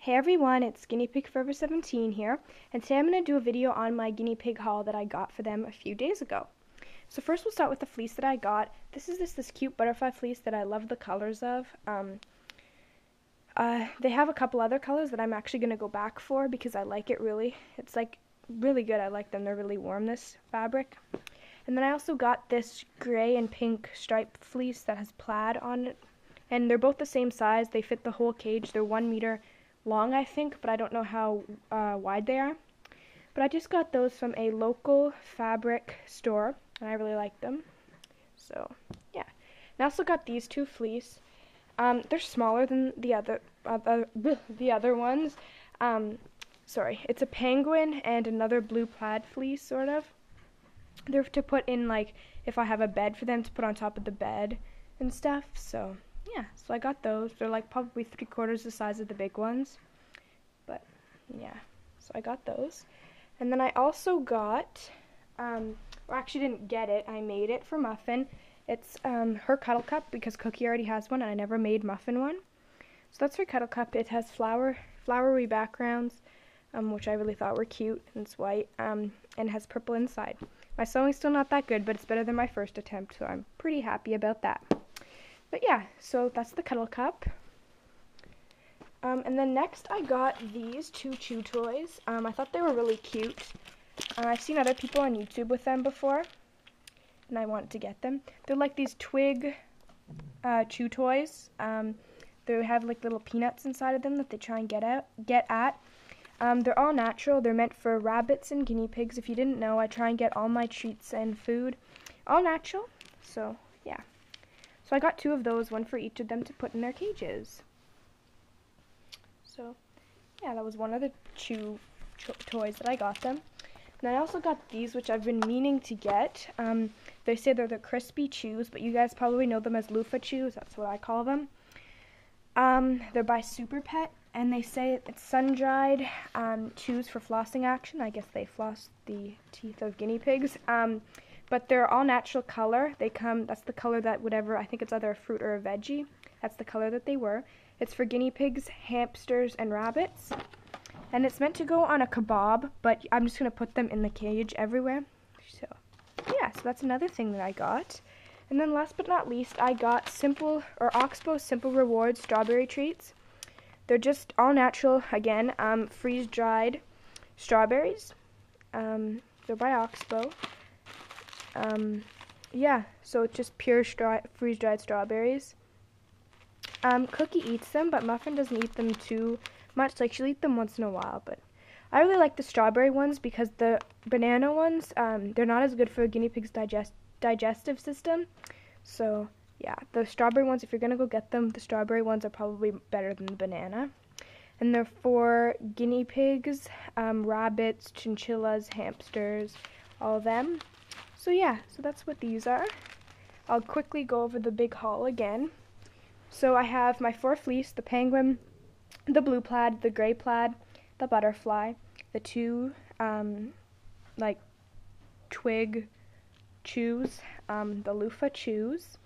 Hey everyone, it's Guinea Pig Forever 17 here, and today I'm going to do a video on my guinea pig haul that I got for them a few days ago. So first we'll start with the fleece that I got. This is this, this cute butterfly fleece that I love the colors of. Um, uh, they have a couple other colors that I'm actually going to go back for because I like it really. It's like really good. I like them. They're really warm, this fabric. And then I also got this gray and pink striped fleece that has plaid on it. And they're both the same size. They fit the whole cage. They're one meter long, I think, but I don't know how uh, wide they are. But I just got those from a local fabric store, and I really like them. So, yeah. And I also got these two fleece. Um, they're smaller than the other, uh, the other ones. Um, sorry, it's a penguin and another blue plaid fleece, sort of. They're to put in like if I have a bed for them to put on top of the bed and stuff. So yeah, so I got those. They're like probably three quarters the size of the big ones. But yeah, so I got those. And then I also got, um, or actually didn't get it, I made it for Muffin. It's um, her cuddle cup because Cookie already has one and I never made Muffin one. So that's her cuddle cup. It has flower, flowery backgrounds, um, which I really thought were cute, and it's white, um, and has purple inside. My sewing's still not that good, but it's better than my first attempt, so I'm pretty happy about that. But yeah, so that's the Cuddle Cup. Um, and then next I got these two chew toys. Um, I thought they were really cute. Uh, I've seen other people on YouTube with them before, and I wanted to get them. They're like these twig uh, chew toys. Um, they have like little peanuts inside of them that they try and get at. Get at. Um, they're all natural. They're meant for rabbits and guinea pigs. If you didn't know, I try and get all my treats and food all natural. So. So I got two of those, one for each of them to put in their cages. So, yeah, that was one of the chew toys that I got them. And I also got these, which I've been meaning to get. Um, they say they're the crispy chews, but you guys probably know them as loofah chews. That's what I call them. Um, they're by Super Pet, and they say it's sun-dried um, chews for flossing action. I guess they floss the teeth of guinea pigs. Um, but they're all natural color. They come, that's the color that whatever, I think it's either a fruit or a veggie. That's the color that they were. It's for guinea pigs, hamsters, and rabbits. And it's meant to go on a kebab, but I'm just going to put them in the cage everywhere. So, yeah, so that's another thing that I got. And then last but not least, I got Simple, or Oxbow Simple Rewards strawberry treats. They're just all natural, again, um, freeze-dried strawberries. Um, they're by Oxbow. Um, yeah, so it's just pure freeze-dried strawberries. Um, Cookie eats them, but Muffin doesn't eat them too much. Like, she'll eat them once in a while, but I really like the strawberry ones because the banana ones, um, they're not as good for a guinea pig's digest digestive system. So, yeah, the strawberry ones, if you're going to go get them, the strawberry ones are probably better than the banana. And they're for guinea pigs, um, rabbits, chinchillas, hamsters, all of them. So yeah, so that's what these are. I'll quickly go over the big haul again. So I have my four fleece, the penguin, the blue plaid, the gray plaid, the butterfly, the two um, like twig chews, um, the loofah chews,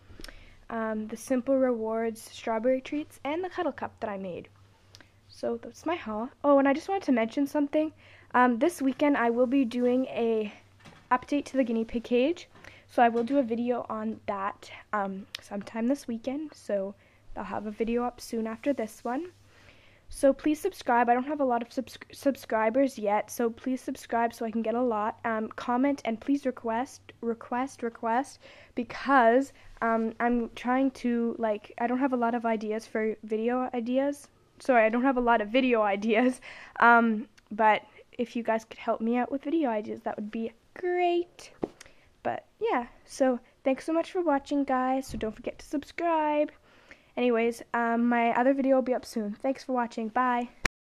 um, the simple rewards strawberry treats, and the cuddle cup that I made. So that's my haul. Oh, and I just wanted to mention something. Um, this weekend I will be doing a update to the guinea pig cage. So I will do a video on that um, sometime this weekend. So I'll have a video up soon after this one. So please subscribe. I don't have a lot of subs subscribers yet, so please subscribe so I can get a lot. Um, comment and please request, request, request, because um, I'm trying to like I don't have a lot of ideas for video ideas. Sorry, I don't have a lot of video ideas. Um, but if you guys could help me out with video ideas, that would be great. But yeah, so thanks so much for watching, guys. So don't forget to subscribe. Anyways, um, my other video will be up soon. Thanks for watching. Bye.